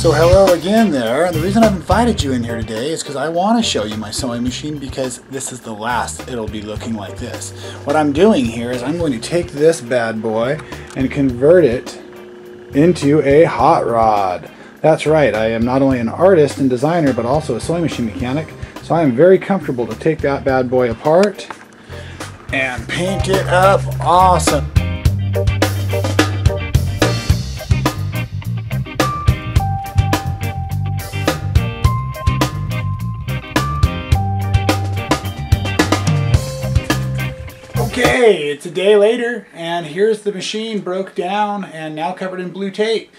So hello again there. The reason I've invited you in here today is because I want to show you my sewing machine because this is the last it'll be looking like this. What I'm doing here is I'm going to take this bad boy and convert it into a hot rod. That's right, I am not only an artist and designer but also a sewing machine mechanic. So I am very comfortable to take that bad boy apart and paint it up awesome. Okay, it's a day later, and here's the machine broke down and now covered in blue tape.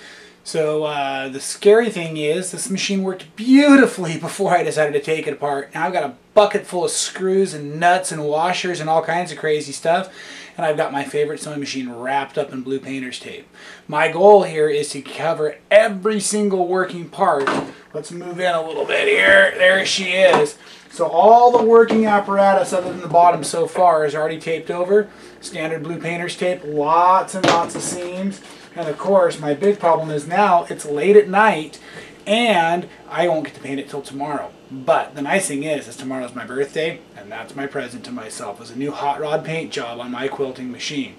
So uh, the scary thing is this machine worked beautifully before I decided to take it apart. Now I've got a bucket full of screws and nuts and washers and all kinds of crazy stuff. And I've got my favorite sewing machine wrapped up in blue painter's tape. My goal here is to cover every single working part. Let's move in a little bit here. There she is. So all the working apparatus other than the bottom so far is already taped over. Standard blue painter's tape, lots and lots of seams. And of course, my big problem is now it's late at night and I won't get to paint it till tomorrow. But the nice thing is, is tomorrow's my birthday and that's my present to myself is a new hot rod paint job on my quilting machine.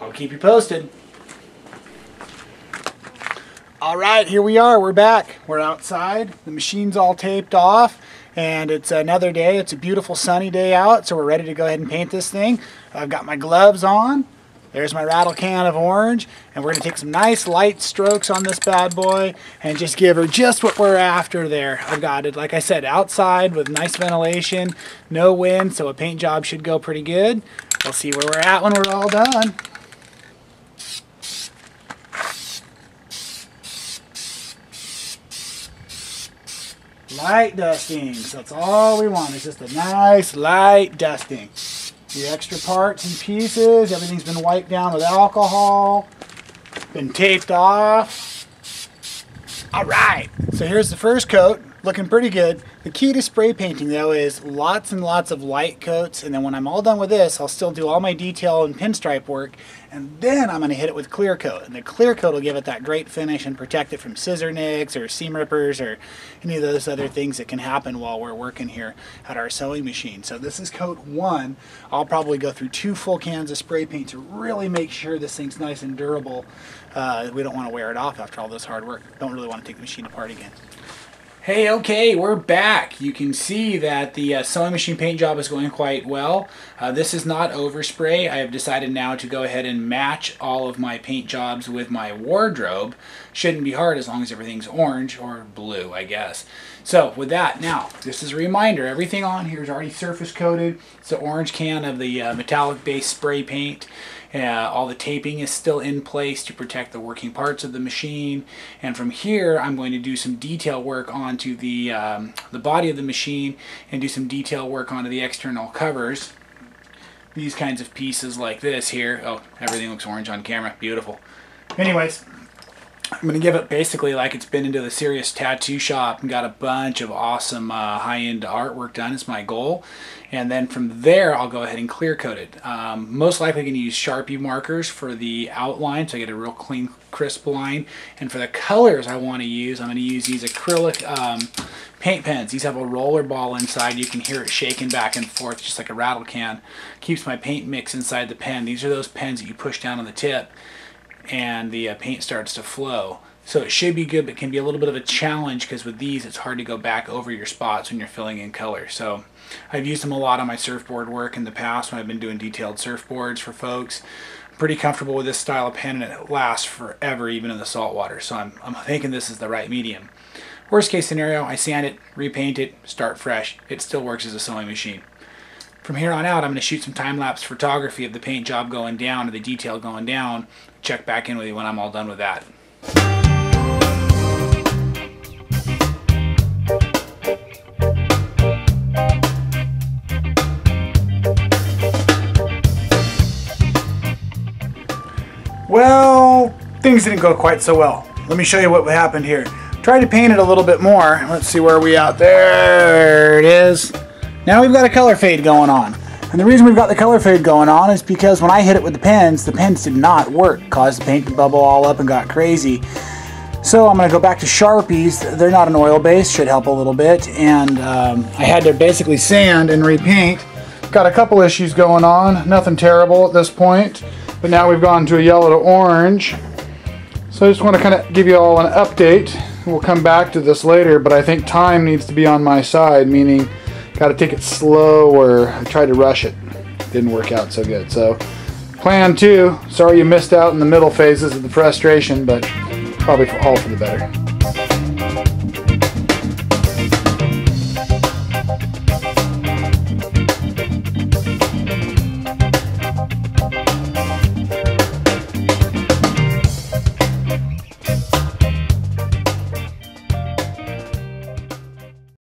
I'll keep you posted. All right, here we are. We're back. We're outside. The machine's all taped off and it's another day. It's a beautiful sunny day out, so we're ready to go ahead and paint this thing. I've got my gloves on. There's my rattle can of orange, and we're to take some nice light strokes on this bad boy and just give her just what we're after there. I've got it, like I said, outside with nice ventilation, no wind, so a paint job should go pretty good. We'll see where we're at when we're all done. Light dustings. That's all we want. It's just a nice light dusting. The extra parts and pieces, everything's been wiped down with alcohol, been taped off. All right, so here's the first coat, looking pretty good. The key to spray painting though is lots and lots of light coats and then when I'm all done with this I'll still do all my detail and pinstripe work and then I'm going to hit it with clear coat and the clear coat will give it that great finish and protect it from scissor nicks or seam rippers or any of those other things that can happen while we're working here at our sewing machine. So this is coat one. I'll probably go through two full cans of spray paint to really make sure this thing's nice and durable. Uh, we don't want to wear it off after all this hard work. Don't really want to take the machine apart again. Hey, okay, we're back. You can see that the uh, sewing machine paint job is going quite well. Uh, this is not overspray. I have decided now to go ahead and match all of my paint jobs with my wardrobe. Shouldn't be hard as long as everything's orange or blue, I guess. So with that, now, this is a reminder, everything on here is already surface coated. It's an orange can of the uh, metallic base spray paint. Uh, all the taping is still in place to protect the working parts of the machine. And from here, I'm going to do some detail work onto the, um, the body of the machine and do some detail work onto the external covers. These kinds of pieces like this here. Oh, everything looks orange on camera. Beautiful. Anyways, I'm going to give it basically like it's been into the serious tattoo shop and got a bunch of awesome uh, high-end artwork done. It's my goal. And then from there, I'll go ahead and clear coat it. Um, most likely going to use Sharpie markers for the outline so I get a real clean, crisp line. And for the colors I want to use, I'm going to use these acrylic um, paint pens. These have a roller ball inside. You can hear it shaking back and forth just like a rattle can. Keeps my paint mix inside the pen. These are those pens that you push down on the tip and the uh, paint starts to flow. So it should be good, but can be a little bit of a challenge because with these, it's hard to go back over your spots when you're filling in color. So I've used them a lot on my surfboard work in the past when I've been doing detailed surfboards for folks. I'm pretty comfortable with this style of pen and it lasts forever even in the salt water. So I'm, I'm thinking this is the right medium. Worst case scenario, I sand it, repaint it, start fresh. It still works as a sewing machine. From here on out, I'm going to shoot some time-lapse photography of the paint job going down or the detail going down. Check back in with you when I'm all done with that. Well, things didn't go quite so well. Let me show you what happened here. Tried to paint it a little bit more. Let's see where we out. There it is. Now we've got a color fade going on. And the reason we've got the color fade going on is because when I hit it with the pens, the pens did not work. Caused the paint to bubble all up and got crazy. So I'm going to go back to Sharpies. They're not an oil base, should help a little bit. And um, I had to basically sand and repaint. Got a couple issues going on, nothing terrible at this point. But now we've gone to a yellow to orange. So I just want to kind of give you all an update. We'll come back to this later, but I think time needs to be on my side, meaning got to take it slower. I tried to rush it. Didn't work out so good. So plan two. Sorry you missed out in the middle phases of the frustration, but probably all for the better.